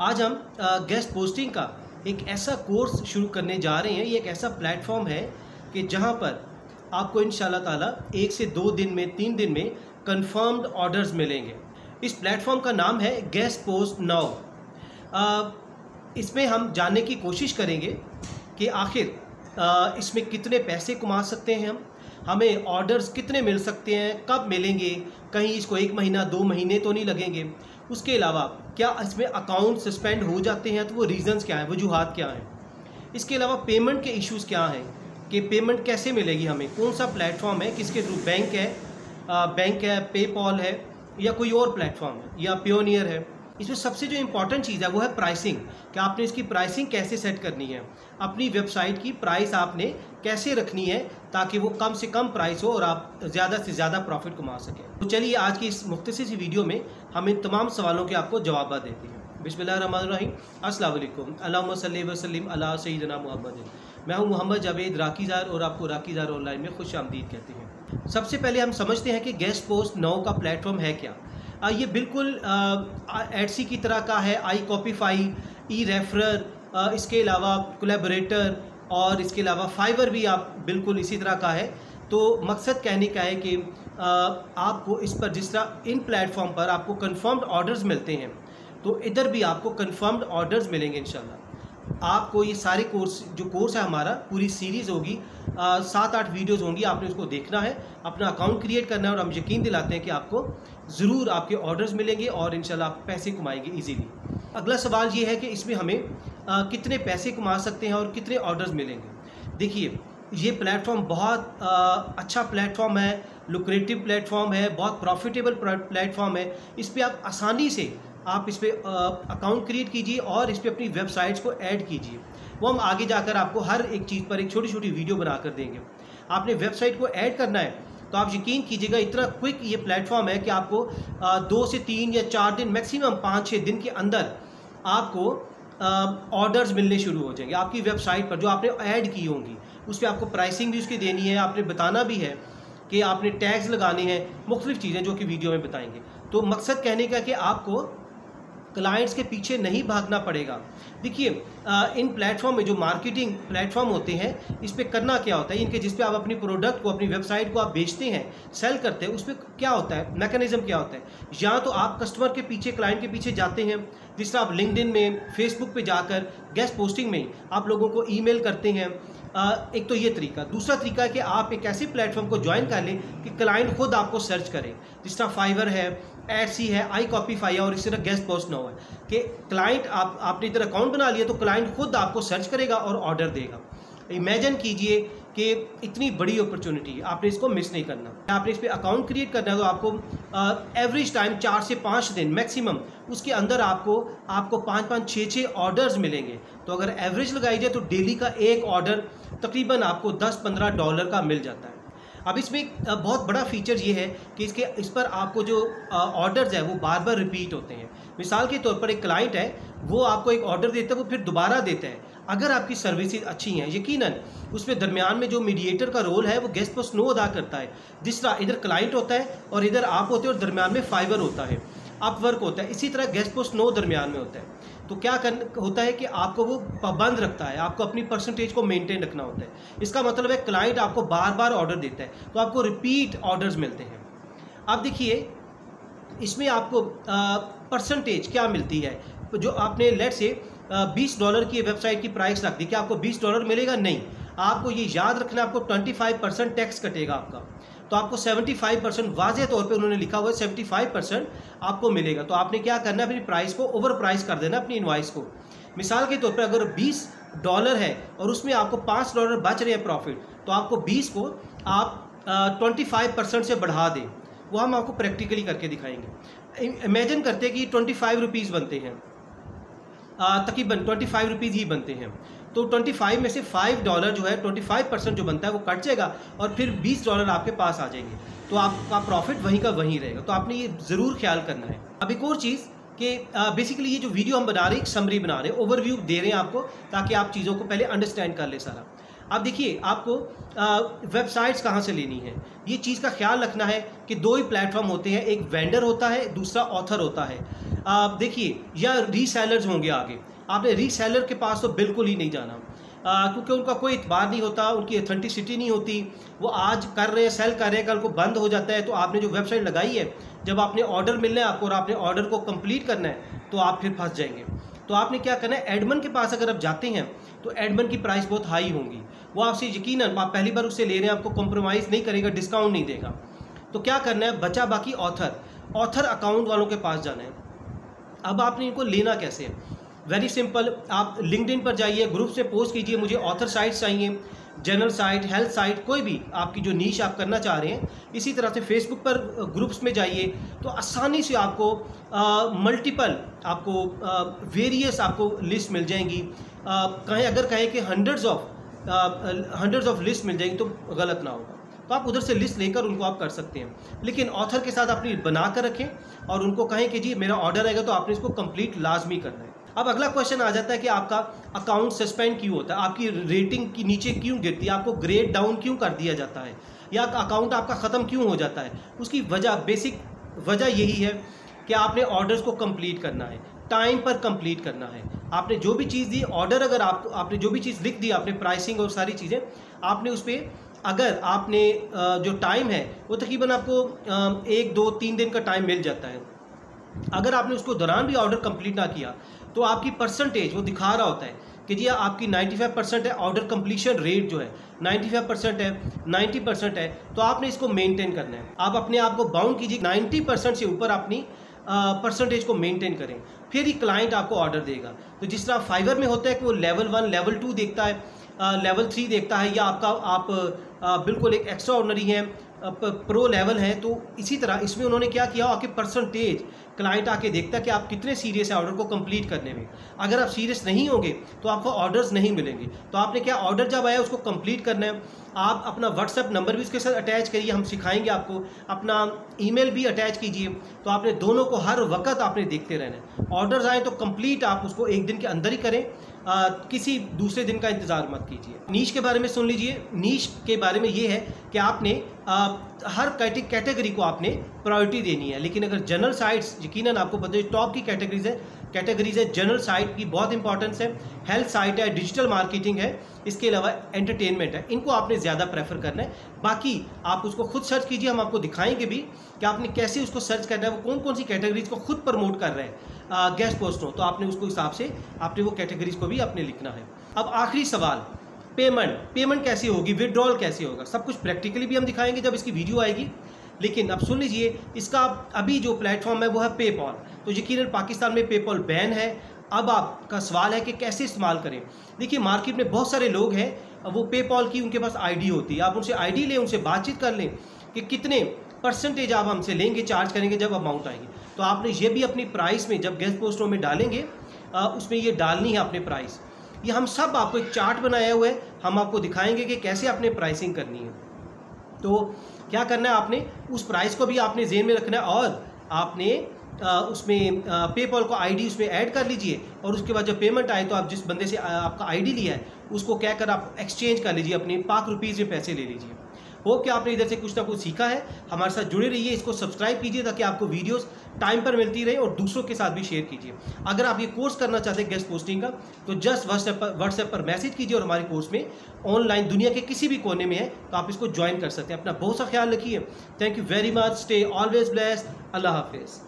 आज हम guest posting का एक ऐसा कोर्स शुरू करने जा रहे हैं। ये एक ऐसा प्लेटफॉर्म है कि जहाँ पर आपको इन ताला एक से दो दिन में, तीन दिन में कंफर्म्ड ऑर्डर्स मिलेंगे। इस प्लेटफॉर्म का नाम है गेस्ट पोस्ट नाउ इसमें हम जानने की कोशिश करेंगे कि आखिर इसमें कितने पैसे कमा सकते हैं हम, हमें ऑर्डर्स कितने मिल सकते हैं, कब मिलेंगे, कहीं इसको एक महीना, दो महीने तो नहीं लगेंगे। उसके अलावा, क्या इसमें अकाउंट सस्पेंड हो जाते हैं? तो वो रीज़न्स क्या हैं? वजूहत क्या हैं? इसके अलावा पेमेंट के इश्यूज़ क्या हैं? कि पेमेंट कैसे मिलेगी हमें? कौन सा प्लेटफॉर्म है? किसके थ्रू बैंक है? बैंक है पेपॉल है, या कोई और प्लेटफॉर्म है? या प्योनियर है? इसमें सबसे जो इम्पोर्टेंट चीज़ है, वो है प्राइसिंग कि आपने इसकी प्राइसिंग कैसे सेट करनी है? अपनी वेबसाइट की प्राइस आपने कैसे रखनी है, ताकि वो कम से कम प्राइस हो और आप ज़्यादा से ज़्यादा प्रॉफिट कमा सकें। तो चलिए, आज की इस मुख्तर सी वीडियो में हम इन तमाम सवालों के आपको जवाब देते हैं। अल्लाहुम्मा सल्लि वसल्लिम अला सय्यिदना मोहम्मद। मैं हूँ मोहम्मद जावेद राकीज़ार और आपको राकीज़ार ऑनलाइन में खुश आमदीद कहते हैं। सबसे पहले हम समझते हैं कि गेस्ट पोस्ट नौ का प्लेटफॉर्म है क्या। ये बिल्कुल एडसी की तरह का है। आई कॉपीफाई ई रेफरर इसके अलावा कोलेबोरेटर और इसके अलावा फाइवर भी आप बिल्कुल इसी तरह का है। तो मकसद कहने का है कि आपको इस पर जिस तरह इन प्लेटफॉर्म पर आपको कन्फर्म्ड ऑर्डर्स मिलते हैं तो इधर भी आपको कन्फर्म्ड ऑर्डर्स मिलेंगे, इंशाल्लाह। आपको ये सारे कोर्स जो कोर्स है हमारा पूरी सीरीज़ होगी सात आठ वीडियोस होंगी आपने उसको देखना है अपना अकाउंट क्रिएट करना है और हम यकीन दिलाते हैं कि आपको ज़रूर आपके ऑर्डर्स मिलेंगे और इंशाल्लाह आप पैसे कमाएँगे इजीली अगला सवाल ये है कि इसमें हमें आ, कितने पैसे कमा सकते हैं और कितने ऑर्डर्स मिलेंगे? देखिए ये प्लेटफॉर्म बहुत आ, अच्छा प्लेटफॉर्म है लुक्रेटिव प्लेटफॉर्म है बहुत प्रॉफिटेबल प्लेटफॉर्म है इस पर आप आसानी से आप इस पर अकाउंट क्रिएट कीजिए और इस पर अपनी वेबसाइट्स को ऐड कीजिए। वो हम आगे जाकर आपको हर एक चीज़ पर एक छोटी छोटी वीडियो बना कर देंगे। आपने वेबसाइट को ऐड करना है तो आप यकीन कीजिएगा इतना क्विक ये प्लेटफॉर्म है कि आपको दो से तीन या चार दिन मैक्सिमम पाँच छः दिन के अंदर आपको ऑर्डर्स मिलने शुरू हो जाएँगे। आपकी वेबसाइट पर जो आपने ऐड की होंगी, उस पर आपको प्राइसिंग भी उसकी देनी है, आपने बताना भी है कि आपने टैग्स लगाने हैं, मुख्तलिफ़ चीज़ें जो कि वीडियो में बताएँगे। तो मकसद कहने का कि आपको क्लाइंट्स के पीछे नहीं भागना पड़ेगा। देखिए इन प्लेटफॉर्म में जो मार्केटिंग प्लेटफॉर्म होते हैं, इस पर करना क्या होता है? इनके जिस पे आप अपनी प्रोडक्ट को, अपनी वेबसाइट को आप बेचते हैं सेल करते हैं, उस पर क्या होता है? मैकेनिज्म क्या होता है? या तो आप कस्टमर के पीछे क्लाइंट के पीछे जाते हैं, जिस तरह आप लिंकड में फेसबुक पर जाकर गेस्ट पोस्टिंग में आप लोगों को ईमेल करते हैं। एक तो ये तरीका। दूसरा तरीका है कि आप एक ऐसे प्लेटफॉर्म को ज्वाइन कर लें कि क्लाइंट खुद आपको सर्च करें। जिस तरह फाइवर है एड सी है आई कॉपीफाई है और इसी तरह गेस्ट पोस्ट ना है कि क्लाइंट आप, आपने इधर अकाउंट बना लिया तो क्लाइंट खुद आपको सर्च करेगा और ऑर्डर देगा। इमेजिन कीजिए कि इतनी बड़ी अपॉर्चुनिटी है आपने इसको मिस नहीं करना। आपने इस पर अकाउंट क्रिएट करना है तो आपको एवरेज टाइम चार से पाँच दिन मैक्सिमम उसके अंदर आपको आपको पाँच पाँच, छः छः ऑर्डर्स मिलेंगे। तो अगर एवरेज लगाई जाए तो डेली का एक ऑर्डर तकरीबन आपको दस, पंद्रह डॉलर का मिल जाता है। अब इसमें एक बहुत बड़ा फीचर ये है कि इसके, इस पर आपको जो ऑर्डर्स है वो बार बार रिपीट होते हैं। मिसाल के तौर पर एक क्लाइंट है, वो आपको एक ऑर्डर देता है, वो फिर दोबारा देता है। अगर आपकी सर्विसेज़ अच्छी हैं, यकीनन, उसमें दरमियान में जो मीडिएटर का रोल है, वो गेस्ट पर स्नो अदा करता है। जिस तरह इधर क्लाइंट होता है और इधर आप होते हैं और दरमियान में फाइबर होता है। अपवर्क होता है, इसी तरह गेस्ट पोस्ट नो दरमियान में होता है। तो क्या कर होता है कि आपको वो पाबंद रखता है, आपको अपनी परसेंटेज को मेंटेन रखना होता है। इसका मतलब है क्लाइंट आपको बार बार ऑर्डर देता है तो आपको रिपीट ऑर्डर्स मिलते हैं। अब देखिए, इसमें आपको परसेंटेज क्या मिलती है? जो आपने लेट से बीस डॉलर की वेबसाइट की प्राइस रख दी, क्या आपको बीस डॉलर मिलेगा? नहीं। आपको ये याद रखना आपको ट्वेंटी फाइव परसेंट टैक्स कटेगा आपका। तो आपको 75 परसेंट वाजे तौर पे उन्होंने लिखा हुआ है 75 परसेंट आपको मिलेगा। तो आपने क्या करना है? अपनी प्राइस को ओवर प्राइस कर देना, अपनी इन्वाइस को। मिसाल के तौर पे अगर 20 डॉलर है और उसमें आपको 5 डॉलर बच रहे हैं प्रॉफिट तो आपको 20 को आप ट्वेंटी फाइव परसेंट से बढ़ा दें। वो हम आपको प्रैक्टिकली करके दिखाएँगे। इमेजिन करते हैं कि ट्वेंटी फाइव रुपीज़ बनते हैं। तकरीबन ट्वेंटी फाइव रुपीज़ ही बनते हैं। तो 25 में से फाइव डॉलर जो है 25 परसेंट जो बनता है, वो कट जाएगा और फिर 20 डॉलर आपके पास आ जाएँगे। तो आपका प्रॉफिट वहीं का वहीं रहेगा। तो आपने ये ज़रूर ख्याल करना है। अब एक और चीज़ कि बेसिकली ये जो वीडियो हम बना रहे हैं, एक समरी बना रहे हैं ओवरव्यू दे रहे हैं आपको, ताकि आप चीज़ों को पहले अंडरस्टैंड कर ले सारा। अब देखिए, आपको वेबसाइट्स कहाँ से लेनी है? ये चीज़ का ख्याल रखना है कि दो ही प्लेटफॉर्म होते हैं, एक वेंडर होता है, दूसरा ऑथर होता है। आप देखिए, या रीसेलर्स होंगे आगे। आपने रीसेलर के पास तो बिल्कुल ही नहीं जाना। क्योंकि उनका कोई इतबार नहीं होता, उनकी अथेंटिसिटी नहीं होती। वो आज कर रहे हैं सेल कर रहे हैं, कल को बंद हो जाता है तो आपने जो वेबसाइट लगाई है, जब आपने ऑर्डर मिलना है आपको और आपने ऑर्डर को कंप्लीट करना है तो आप फिर फंस जाएँगे। तो आपने क्या करना है एडमन के पास अगर आप जाते हैं तो एडमन की प्राइस बहुत हाई होंगी। वो आपसे यकीन आप पहली बार उससे ले रहे हैं, आपको कॉम्प्रोमाइज़ नहीं करेगा डिस्काउंट नहीं देगा। तो क्या करना है? बचा बाकी ऑथर ऑथर अकाउंट वालों के पास जाना है। अब आपने इनको लेना कैसे है? वेरी सिंपल आप लिंकड पर जाइए ग्रुप से पोस्ट कीजिए, मुझे ऑथर साइट्स चाहिए जनरल साइट हेल्थ साइट कोई भी आपकी जो नीच आप करना चाह रहे हैं, इसी तरह से फेसबुक पर ग्रुप्स में जाइए तो आसानी से आपको मल्टीपल आपको वेरियस आपको लिस्ट मिल जाएँगी। कहें, अगर कहें कि hundreds of hundreds of list मिल जाएँगी तो गलत ना होगा। तो आप उधर से लिस्ट लेकर उनको आप कर सकते हैं। लेकिन ऑथर के साथ अपनी बना कर रखें और उनको कहें कि जी, मेरा ऑर्डर आएगा तो आपने इसको कंप्लीट लाजमी करना है। अब अगला क्वेश्चन आ जाता है कि आपका अकाउंट सस्पेंड क्यों होता है? आपकी रेटिंग की नीचे क्यों गिरती है? आपको ग्रेड डाउन क्यों कर दिया जाता है? या अकाउंट आपका ख़त्म क्यों हो जाता है? उसकी वजह बेसिक वजह यही है कि आपने ऑर्डर्स को कंप्लीट करना है। टाइम पर कंप्लीट करना है। आपने जो भी चीज़ दी ऑर्डर अगर आप, आपने जो भी चीज़ लिख दी, आपने प्राइसिंग और सारी चीज़ें, आपने उस पर अगर आपने जो टाइम है, वो तकरीबन आपको एक, दो, तीन दिन का टाइम मिल जाता है। अगर आपने उसको दौरान भी ऑर्डर कंप्लीट ना किया तो आपकी परसेंटेज वो दिखा रहा होता है कि जी आपकी 95 परसेंट है ऑर्डर कंप्लीशन रेट जो है 95 परसेंट है 90 परसेंट है तो आपने इसको मेंटेन करना है। आप अपने आप को बाउंड कीजिए 90 परसेंट से ऊपर अपनी परसेंटेज को मेंटेन करें। फिर ही क्लाइंट आपको ऑर्डर देगा। तो जिस तरह फाइवर में होता है कि वो लेवल वन लेवल टू देखता है लेवल थ्री देखता है, या आपका, आप बिल्कुल एक एक्स्ट्रा ऑर्डनरी हैं प्रो लेवल है तो इसी तरह इसमें उन्होंने क्या किया आपके परसेंटेज क्लाइंट आके देखता है कि आप कितने सीरियस हैं ऑर्डर को कंप्लीट करने में। अगर आप सीरियस नहीं होंगे तो आपको ऑर्डर्स नहीं मिलेंगे। तो आपने क्या ऑर्डर जब आया उसको कंप्लीट करना है? आप अपना व्हाट्सएप नंबर भी उसके साथ अटैच करिए हम सिखाएँगे आपको। अपना ईमेल भी अटैच कीजिए। तो आपने दोनों को हर वक्त आपने देखते रहना है। ऑर्डर्स आए तो कंप्लीट आप उसको एक दिन के अंदर ही करें। आ, किसी दूसरे दिन का इंतज़ार मत कीजिए। नीच के बारे में सुन लीजिए। नीच के बारे में ये है कि आपने आ, हर कैटेगरी को आपने प्रायोरिटी देनी है। लेकिन अगर जनरल साइट्स यकीनन आपको पता है टॉप की कैटेगरीज है। कैटेगरीज है जनरल साइट की बहुत इंपॉर्टेंस है। हेल्थ साइट है डिजिटल मार्केटिंग है। इसके अलावा एंटरटेनमेंट है। इनको आपने ज़्यादा प्रेफर करना है। बाकी आप उसको खुद सर्च कीजिए, हम आपको दिखाएँगे भी कि आपने कैसे उसको सर्च करना है। वो कौन कौन सी कैटेगरीज को खुद प्रमोट कर रहे हैं। गेस्ट पोस्ट हो तो आपने उसको हिसाब से आपने वो कैटेगरीज को भी आपने लिखना है। अब आखिरी सवाल पेमेंट पेमेंट कैसी होगी? विड्रॉल कैसे होगा? सब कुछ प्रैक्टिकली भी हम दिखाएँगे जब इसकी वीडियो आएगी। लेकिन अब सुन लीजिए, इसका अभी जो प्लेटफॉर्म है वो है पेपॉल तो यकीन पाकिस्तान में पेपॉल बैन है। अब आपका सवाल है कि कैसे इस्तेमाल करें? देखिए मार्केट में बहुत सारे लोग हैं, वो पेपॉल की उनके पास आईडी होती है। आप उनसे आईडी लें, उनसे बातचीत कर लें कि कितने परसेंटेज आप हमसे लेंगे चार्ज करेंगे जब अमाउंट आएगी। तो आपने ये भी अपनी प्राइस में, जब गेस्ट पोस्टों में डालेंगे उसमें ये डालनी है अपने प्राइस ये हम सब आपको एक चार्ट बनाया हुआ है। हम आपको दिखाएँगे कि कैसे आपने प्राइसिंग करनी है। तो क्या करना है आपने? उस प्राइस को भी आपने जेन में रखना है और आपने आ, उसमें पेपॉल को आईडी उसमें ऐड कर लीजिए और उसके बाद जब पेमेंट आए तो आप जिस बंदे से आपका आईडी लिया है उसको क्या कर आप एक्सचेंज कर लीजिए अपने पाक रुपीज़ में पैसे ले लीजिए। होप कि आपने इधर से कुछ ना कुछ सीखा है। हमारे साथ जुड़े रहिए, इसको सब्सक्राइब कीजिए ताकि आपको वीडियोस टाइम पर मिलती रहे और दूसरों के साथ भी शेयर कीजिए। अगर आप ये कोर्स करना चाहते हैं गेस्ट पोस्टिंग का तो जस्ट व्हाट्सएप पर व्हाट्सएप पर मैसेज कीजिए और हमारे कोर्स में ऑनलाइन दुनिया के किसी भी कोने में है तो आप इसको ज्वाइन कर सकते हैं। अपना बहुत सा ख्याल रखिए। Thank you very much stay always bless अल्लाह हाफिज़।